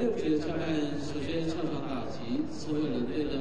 六节唱段，首先唱场打击，所有人对了。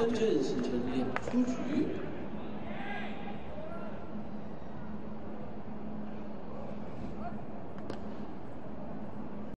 真正形成演出局